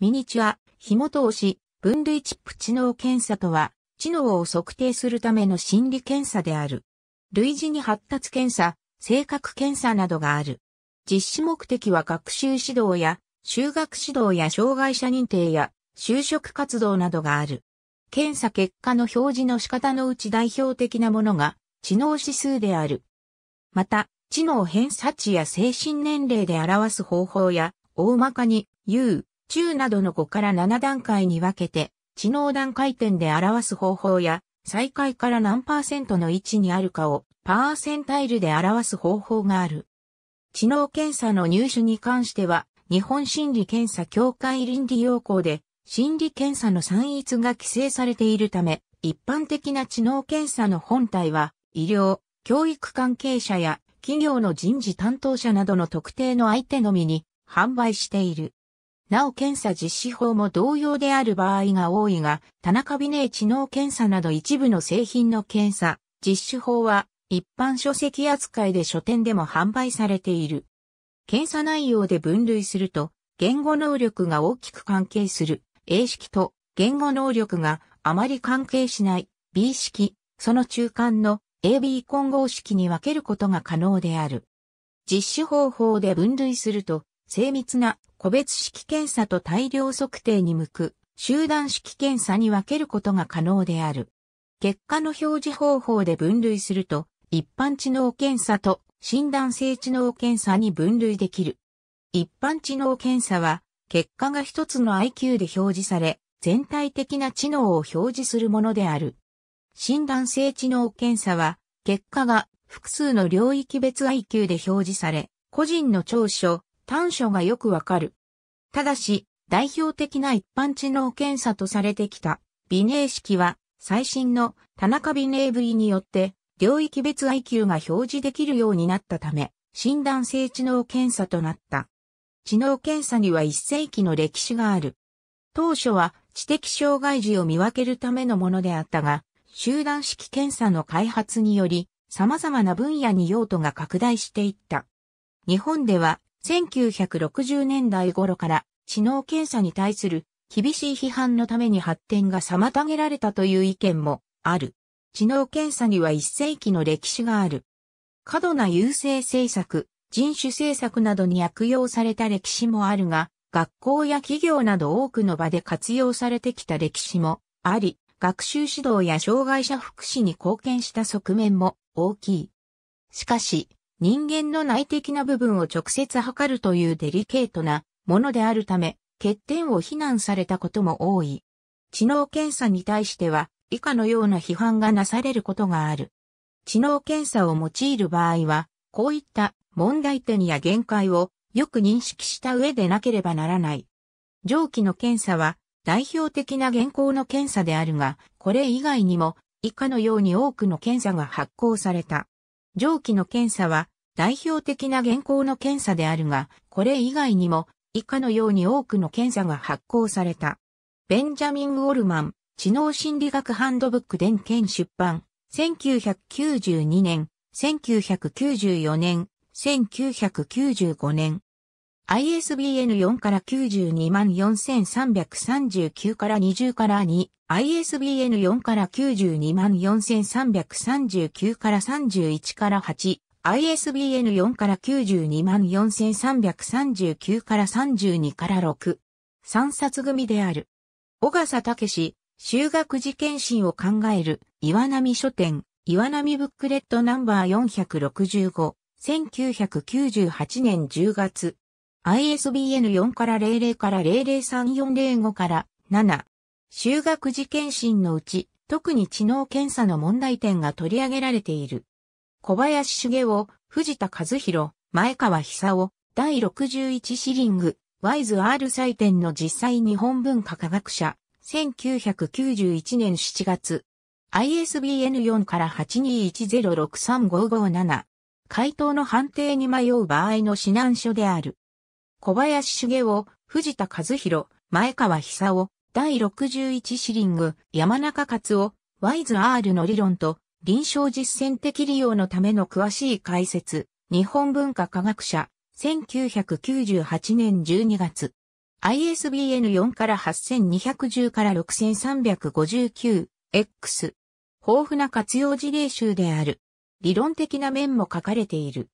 ミニチュア、紐通し、分類チップ知能検査とは、知能を測定するための心理検査である。類似に発達検査、性格検査などがある。実施目的は学習指導や、修学指導や障害者認定や、就職活動などがある。検査結果の表示の仕方のうち代表的なものが、知能指数である。また、知能偏差値や精神年齢で表す方法や、大まかに、U、中などの5から7段階に分けて、知能段階点で表す方法や、再開から何パーセントの位置にあるかを、パーセンタイルで表す方法がある。知能検査の入手に関しては、日本心理検査協会倫理要項で、心理検査の算一が規制されているため、一般的な知能検査の本体は、医療、教育関係者や企業の人事担当者などの特定の相手のみに販売している。なお検査実施法も同様である場合が多いが、田中美寧知能検査など一部の製品の検査、実施法は一般書籍扱いで書店でも販売されている。検査内容で分類すると、言語能力が大きく関係する A 式と言語能力があまり関係しない B 式、その中間の AB 混合式に分けることが可能である。実施方法で分類すると、精密な個別式検査と大量測定に向く集団式検査に分けることが可能である。結果の表示方法で分類すると、一般知能検査と診断性知能検査に分類できる。一般知能検査は、結果が一つの IQ で表示され、全体的な知能を表示するものである。診断性知能検査は、結果が複数の領域別 IQ で表示され、個人の長所、短所がよくわかる。ただし、代表的な一般知能検査とされてきた、微ネ式は、最新の田中微ネ V によって、領域別 IQ が表示できるようになったため、診断性知能検査となった。知能検査には一世紀の歴史がある。当初は知的障害児を見分けるためのものであったが、集団式検査の開発により、様々な分野に用途が拡大していった。日本では1960年代頃から知能検査に対する厳しい批判のために発展が妨げられたという意見もある。知能検査には一世紀の歴史がある。過度な優勢政策、人種政策などに悪用された歴史もあるが、学校や企業など多くの場で活用されてきた歴史もあり、学習指導や障害者福祉に貢献した側面も大きい。しかし、人間の内的な部分を直接測るというデリケートなものであるため、欠点を非難されたことも多い。知能検査に対しては、以下のような批判がなされることがある。知能検査を用いる場合は、こういった問題点や限界をよく認識した上でなければならない。上記の検査は代表的な現行の検査であるが、これ以外にも以下のように多くの検査が発行された。上記の検査は代表的な現行の検査であるが、これ以外にも以下のように多くの検査が発行された。ベンジャミン・ウォルマン、知能心理学ハンドブック電検出版、1992年、1994年、1995年。ISBN 4から92万4339から20から2、ISBN 4から92万4339から31から8、ISBN 4から92万4339から32から6。3冊組である。小笠武史、修学時検診を考える、岩波書店、岩波ブックレットナンバー465、1998年10月。ISBN 4から00から003405から7。修学時検診のうち、特に知能検査の問題点が取り上げられている。小林茂雄、藤田和弘、前川久夫、第61シリング、ワイズ R 採点の実際日本文化科学者、1991年7月。ISBN 4から8210635557。回答の判定に迷う場合の指南書である。小林茂雄、藤田和弘、前川久夫、第61シリング、山中勝夫、ワイズ R の理論と臨床実践的利用のための詳しい解説、日本文化科学者、1998年12月。ISBN4 から8210から 6359X。豊富な活用事例集である。理論的な面も書かれている。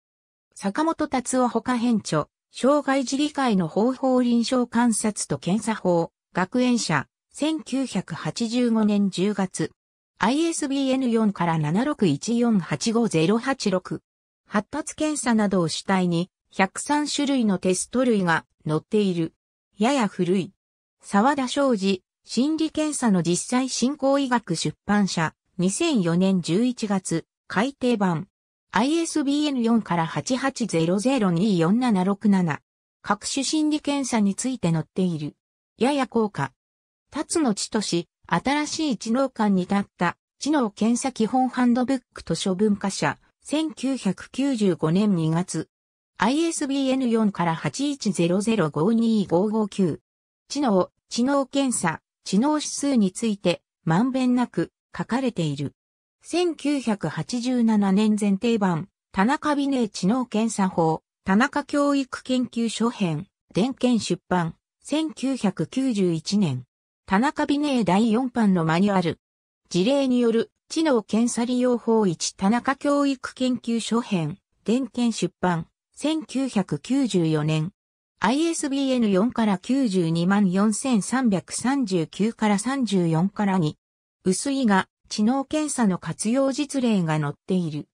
坂本達夫他編著、障害児理解の方法臨床観察と検査法、学園者、1985年10月。ISBN4 から761485086。発達検査などを主体に、103種類のテスト類が載っている。やや古い。沢田昌司、心理検査の実際進行医学出版社、2004年11月、改訂版。ISBN4 から880024767。各種心理検査について載っている。やや効果。辰野千歳、新しい知能館に立った知能検査基本ハンドブック図書文化社、1995年2月。ISBN4 から8100525559。知能、知能検査、知能指数について、まんべんなく書かれている。1987年前提版、田中美寧知能検査法、田中教育研究所編、電検出版、1991年。田中美寧第4版のマニュアル。事例による知能検査利用法1田中教育研究所編、電検出版、1994年。ISBN4 から924,339から34から2。薄いが知能検査の活用実例が載っている。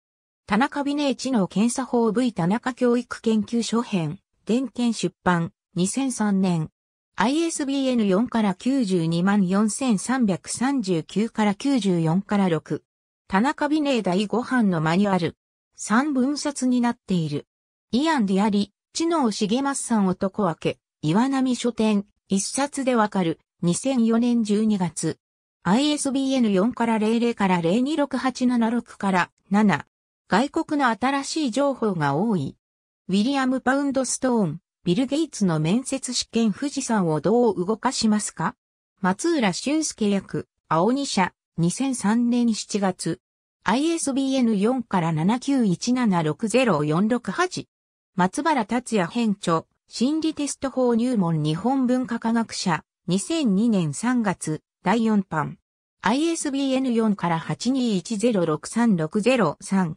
田中美寧知能検査法 V 田中教育研究所編、電検出版、2003年。ISBN4 から924,339から94から6。田中美寧第5版のマニュアル。3分冊になっている。イアン・ディアリ、知能重松さん男分け、岩波書店、一冊でわかる、2004年12月。ISBN4 から00から026876から7。外国の新しい情報が多い。ウィリアム・パウンドストーン、ビル・ゲイツの面接試験富士山をどう動かしますか？松浦俊介役、青二社、2003年7月。ISBN4 から791760468。松原達也編著、心理テスト法入門日本文化科学者、2002年3月。第4版。ISBN4 から82106360-3。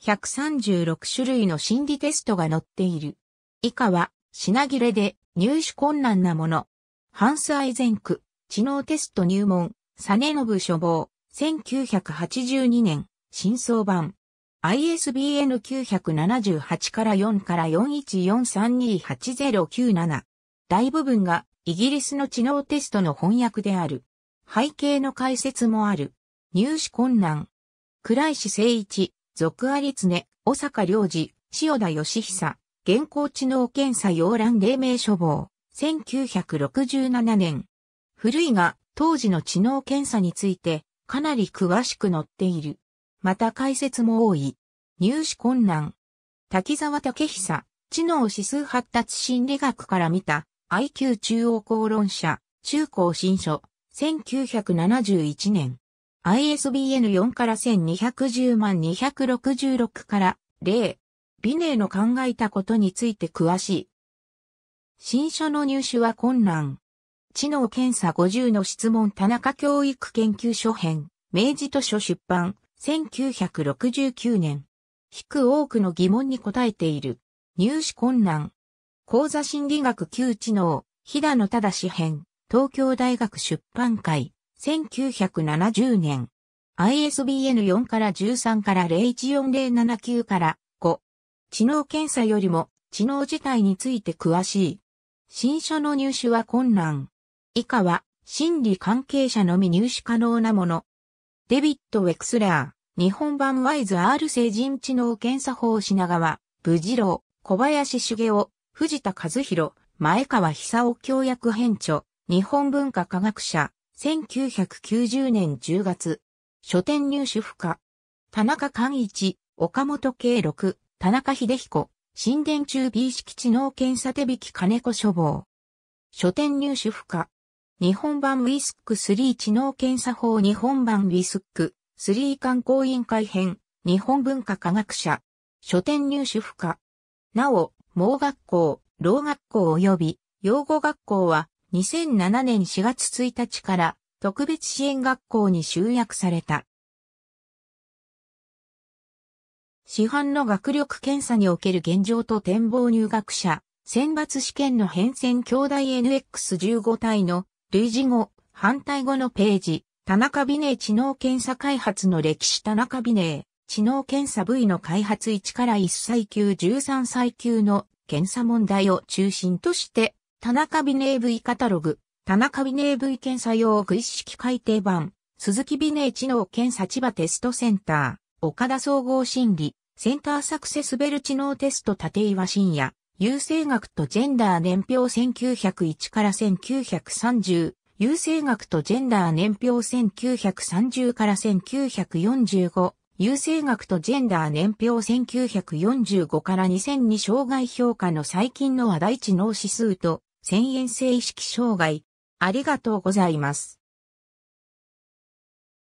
136種類の心理テストが載っている。以下は、品切れで入手困難なもの。ハンスアイゼンク、知能テスト入門、サネノブ処方、1982年、新装版。ISBN 978から4から414328097。大部分がイギリスの知能テストの翻訳である。背景の解説もある。入手困難。倉石誠一、俗有常、小坂良二、塩田義久、現行知能検査要覧黎明処方、1967年。古いが、当時の知能検査について、かなり詳しく載っている。また解説も多い。入手困難。滝沢武久、知能指数発達心理学から見た、IQ 中央公論者、中高新書、1971年。ISBN4 から1210万266から0。ビネーの考えたことについて詳しい。新書の入手は困難。知能検査50の質問田中教育研究所編、明治図書出版、1969年。引く多くの疑問に答えている。入手困難。講座心理学旧知能、平野正編、東京大学出版会、1970年。ISBN4 から13から014079から5。知能検査よりも知能自体について詳しい。新書の入手は困難。以下は心理関係者のみ入手可能なもの。デビッド・ウェクスラー、日本版ワイズ R 成人知能検査法品川、無次郎、小林茂雄、藤田和弘、前川久夫教約編著、日本文化科学者、1990年10月。書店入手不可。田中寛一、岡本圭六、田中秀彦、新電中 B 式知能検査手引き金子処方。書店入手不可。日本版ウィスック3知能検査法日本版ウィスック3観光委員会編日本文化科学者。書店入手不可。なお、盲学校、老学校及び養護学校は2007年4月1日から特別支援学校に集約された。市販の学力検査における現状と展望入学者、選抜試験の変遷兄弟 NX15 体の類似語、反対語のページ、田中美寧知能検査開発の歴史田中美寧、知能検査 V の開発1から1歳級13歳級の検査問題を中心として、田中美寧 V カタログ、田中美寧 V 検査用具一式改訂版、鈴木美寧知能検査千葉テストセンター、岡田総合心理、センターサクセスベル知能テスト立岩深夜、優生学とジェンダー年表1901から1930、優生学とジェンダー年表1930から1945、優生学とジェンダー年表1945から2002障害評価の最近の話題知能指数と、遷延性意識障害。ありがとうございます。